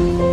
Música